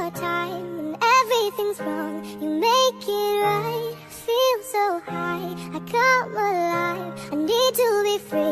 your time when everything's wrong. You make it right, I feel so high. I come alive, I need to be free.